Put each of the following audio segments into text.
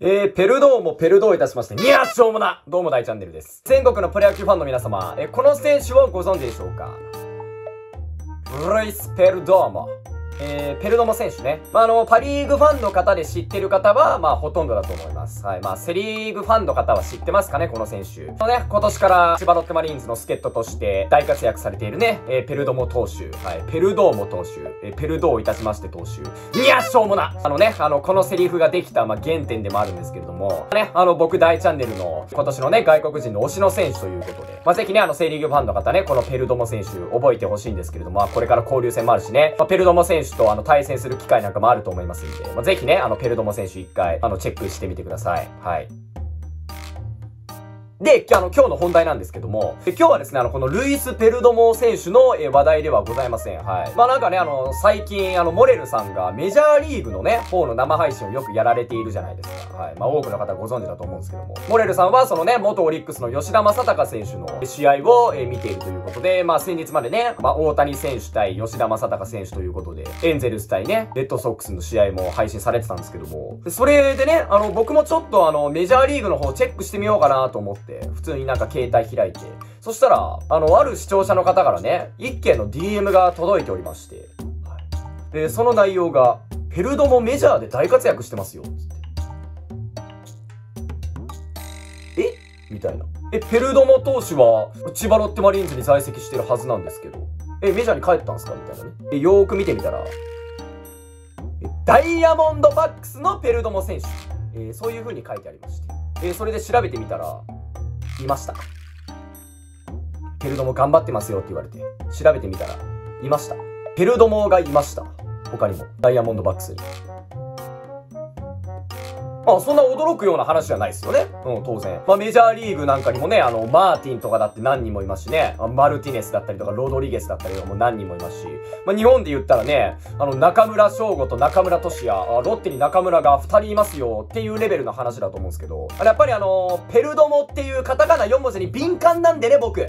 えー、ペルドーもペルドーいたしまして、いやしょうもなどうも大チャンネルです。全国のプロ野球ファンの皆様、えー、この選手をご存知でしょうか？ルイス・ペルドーも。えー、ペルドモ選手ね。まあ、あの、パリーグファンの方で知ってる方は、まあ、ほとんどだと思います。はい。まあ、セリーグファンの方は知ってますかね、この選手。のね、今年から千葉ロッテマリーンズの助っ人として大活躍されているね、えー、ペルドモ投手。はい。ペルドーモ投手。えー、ペルドーいたしまして投手。いや、しょうもなあのね、あの、このセリフができた、まあ、原点でもあるんですけれども、ね、あの、僕大チャンネルの今年のね、外国人の推しの選手ということで、まあ、ぜひね、あの、セリーグファンの方ね、このペルドモ選手覚えてほしいんですけれども、まあ、これから交流戦もあるしね、まあ、ペルドモ選手とあの、対戦する機会なんかもあると思いますんで、まあ、ぜひね、あの、ペルドモ選手一回、あの、チェックしてみてください。はい。で、あの、今日の本題なんですけども、今日はですね、あの、このルイス・ペルドモ選手の、話題ではございません。はい。まあなんかね、あの、最近、あの、モレルさんがメジャーリーグのね、方の生配信をよくやられているじゃないですか。はい。まあ多くの方ご存知だと思うんですけども、モレルさんはそのね、元オリックスの吉田正尚選手の試合を、え見ているということで、まあ先日までね、まあ大谷選手対吉田正尚選手ということで、エンゼルス対ね、レッドソックスの試合も配信されてたんですけども、それでね、あの、僕もちょっとあの、メジャーリーグの方チェックしてみようかなと思って、普通になんか携帯開いて、そしたら、あの、ある視聴者の方からね、一件の DM が届いておりまして、はい。で、その内容が、ペルドもメジャーで大活躍してますよ、みたいな。え、ペルドモ投手は、千葉ロッテマリーンズに在籍してるはずなんですけど、え、メジャーに帰ったんすかみたいなね。え、よーく見てみたら、ダイヤモンドバックスのペルドモ選手。えー、そういう風に書いてありまして。えー、それで調べてみたら、いました。ペルドモ頑張ってますよって言われて、調べてみたら、いました。ペルドモがいました。他にも、ダイヤモンドバックスに。まあ、そんな驚くような話じゃないですよね。うん、当然。まあ、メジャーリーグなんかにもね、あの、マーティンとかだって何人もいますしね、マルティネスだったりとか、ロドリゲスだったりとかも何人もいますし、まあ、日本で言ったらね、あの、中村翔吾と中村俊也、ロッテに中村が2人いますよっていうレベルの話だと思うんですけど、あれやっぱりあの、ペルドモっていうカタカナ4文字に敏感なんでね、僕。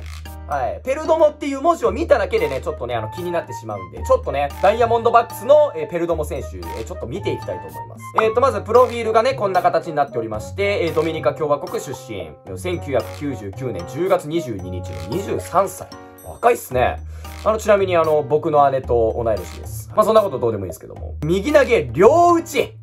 はい。ペルドモっていう文字を見ただけでね、ちょっとね、あの、気になってしまうんで、ちょっとね、ダイヤモンドバックスの、えー、ペルドモ選手、えー、ちょっと見ていきたいと思います。えっ、ー、と、まず、プロフィールがね、こんな形になっておりまして、えドミニカ共和国出身、1999年10月22日の23歳。若いっすね。あの、ちなみにあの、僕の姉と同い年です。まあ、そんなことどうでもいいですけども。右投げ、両打ち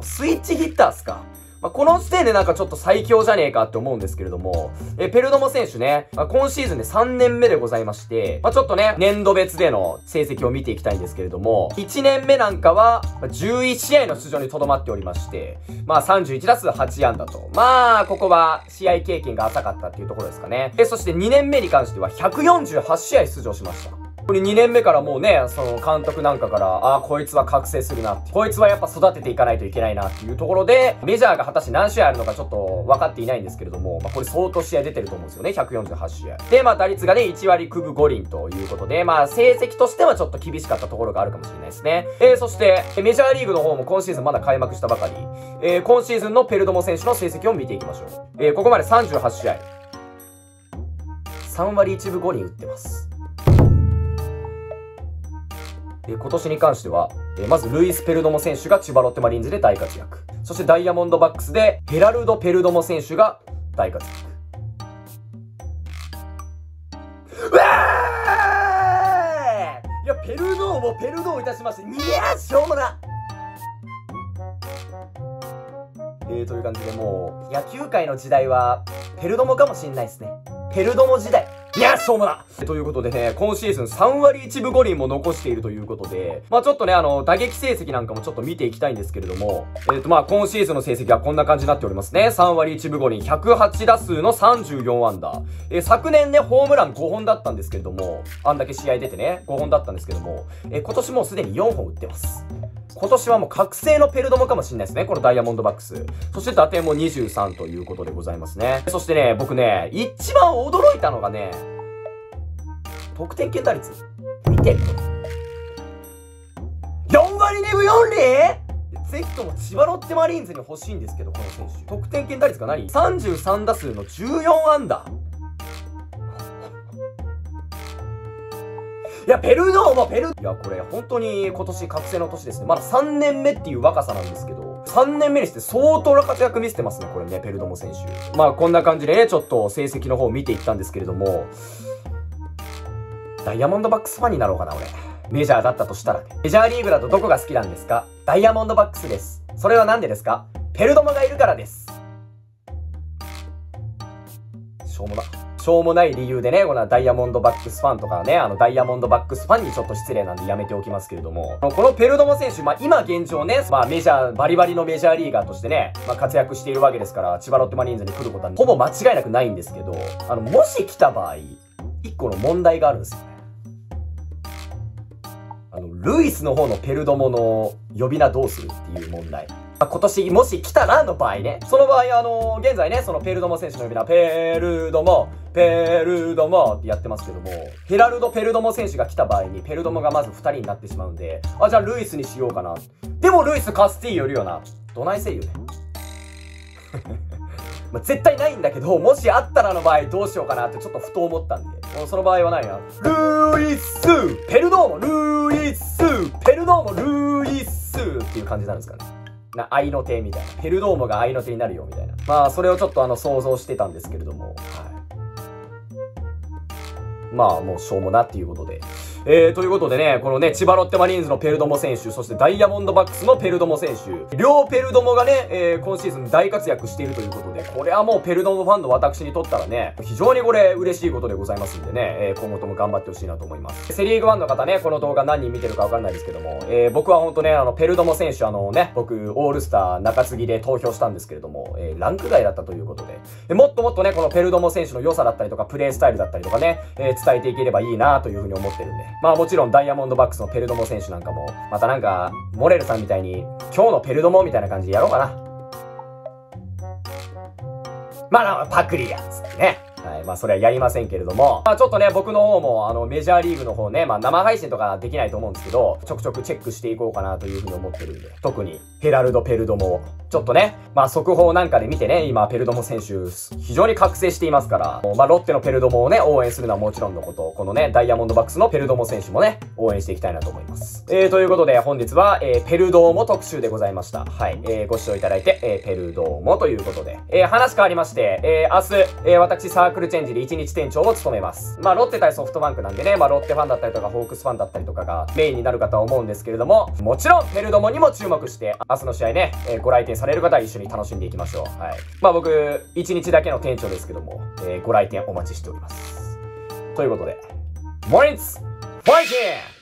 スイッチヒッターっすかまあ、この時点でなんかちょっと最強じゃねえかって思うんですけれども、えペルドモ選手ね、まあ、今シーズンで3年目でございまして、まあ、ちょっとね、年度別での成績を見ていきたいんですけれども、1年目なんかは、11試合の出場にとどまっておりまして、まあ31打数8安打と。まあ、ここは試合経験が浅かったっていうところですかね。え、そして2年目に関しては148試合出場しました。これ2年目からもうね、その監督なんかから、ああ、こいつは覚醒するなって。こいつはやっぱ育てていかないといけないなっていうところで、メジャーが果たして何試合あるのかちょっと分かっていないんですけれども、まあこれ相当試合出てると思うんですよね。148試合。で、まあ打率がね、1割9分5厘ということで、まあ成績としてはちょっと厳しかったところがあるかもしれないですね。えー、そして、メジャーリーグの方も今シーズンまだ開幕したばかり。えー、今シーズンのペルドモ選手の成績を見ていきましょう。えー、ここまで38試合。3割1分5厘打ってます。今年に関しては、まずルイス・ペルドモ選手が千葉ロッテマリーンズで大活躍。そしてダイヤモンドバックスでヘラルド・ペルドモ選手が大活躍。いや、ペルドーもペルドーいたしまして、いやしょうもなえー、という感じでもう、野球界の時代は、ペルドモかもしんないですね。ペルドモ時代。いや、しょうもなということでね、今シーズン3割1分5厘も残しているということで、まあちょっとね、あの、打撃成績なんかもちょっと見ていきたいんですけれども、えっ、ー、とまあ今シーズンの成績はこんな感じになっておりますね。3割1分5厘、108打数の34安打。えー、昨年ね、ホームラン5本だったんですけれども、あんだけ試合出てね、5本だったんですけども、えー、今年もうすでに4本打ってます。今年はもう覚醒のペルドモかもしれないですね。このダイヤモンドバックス。そして打点も23ということでございますね。そしてね、僕ね、一番驚いたのがね、得点圏打率見て4割2分4厘？ぜひとも千葉ロッテマリーンズに欲しいんですけど、この選手。得点圏打率が何 ?33 打数の14安打。いや、ペルドーもペル、いや、これ本当に今年覚醒の年ですね。まだ3年目っていう若さなんですけど、3年目にして相当な活躍見せてますね、これね、ペルドモ選手。まあ、こんな感じでね、ちょっと成績の方を見ていったんですけれども、ダイヤモンドバックスファンになろうかな、俺。メジャーだったとしたらね。メジャーリーグだとどこが好きなんですか？ダイヤモンドバックスです。それは何でですか？ペルドモがいるからです。しょうもな。しょうもない理由でね、このダイヤモンドバックスファンとかね、あのダイヤモンドバックスファンにちょっと失礼なんでやめておきますけれども、このペルドモ選手、まあ今現状ね、まあメジャー、バリバリのメジャーリーガーとしてね、まあ活躍しているわけですから、千葉ロッテマリーンズに来ることはほぼ間違いなくないんですけど、あの、もし来た場合、一個の問題があるんですよね。あの、ルイスの方のペルドモの呼び名どうするっていう問題あ。今年もし来たらの場合ね。その場合、あのー、現在ね、そのペルドモ選手の呼び名、ペルドモ、ペルドモってやってますけども、ヘラルド・ペルドモ選手が来た場合に、ペルドモがまず2人になってしまうんで、あ、じゃあルイスにしようかな。でもルイス・カスティーよりよな。どないせいよね。まあ、絶対ないんだけど、もしあったらの場合どうしようかなってちょっとふと思ったんで、もうその場合はないな。ルイスペルドーモルイスペルドーモルイスっていう感じになるんですかね。な、愛の手みたいな。ペルドーモが愛の手になるよみたいな。まあ、それをちょっとあの、想像してたんですけれども、はい。まあ、もうしょうもなっていうことで。えー、ということでね、このね、千葉ロッテマリーンズのペルドモ選手、そしてダイヤモンドバックスのペルドモ選手、両ペルドモがね、えー、今シーズン大活躍しているということで、これはもうペルドモファンの私にとったらね、非常にこれ嬉しいことでございますんでね、えー、今後とも頑張ってほしいなと思います。セリーグファンの方ね、この動画何人見てるかわかんないですけども、えー、僕はほんとね、あの、ペルドモ選手、あのね、僕、オールスター中継ぎで投票したんですけれども、えー、ランク外だったということで、もっともっとね、このペルドモ選手の良さだったりとか、プレイスタイルだったりとかね、えー、伝えていければいいなというふうに思ってるんで、まあもちろんダイヤモンドバックスのペルドモ選手なんかも、またなんか、モレルさんみたいに、今日のペルドモみたいな感じでやろうかな。まあ、パクリやつってね。まあ、それはやりませんけれども、まあ、ちょっとね、僕の方も、あの、メジャーリーグの方ね、まあ、生配信とかできないと思うんですけど、ちょくちょくチェックしていこうかなというふうに思ってるんで、特に、ヘラルド・ペルドモちょっとね、まあ、速報なんかで見てね、今、ペルドモ選手、非常に覚醒していますから、まあ、ロッテのペルドモをね、応援するのはもちろんのこと、このね、ダイヤモンドバックスのペルドモ選手もね、応援していきたいなと思います。えー、ということで、本日は、えー、ペルドーモ特集でございました。はい。えー、ご視聴いただいて、えー、ペルドーモということで、えー、話変わりまして、えー、明日、えー、私、サークルチェンジで1日店長を務めます。まあ、ロッテ対ソフトバンクなんでね、まあ、ロッテファンだったりとか、ホークスファンだったりとかがメインになるかとは思うんですけれども、もちろん、ペルドモにも注目して、明日の試合ね、えー、ご来店される方は一緒に楽しんでいきましょう。はい。まあ、僕、1日だけの店長ですけども、えー、ご来店お待ちしております。ということで、モリンツファイティン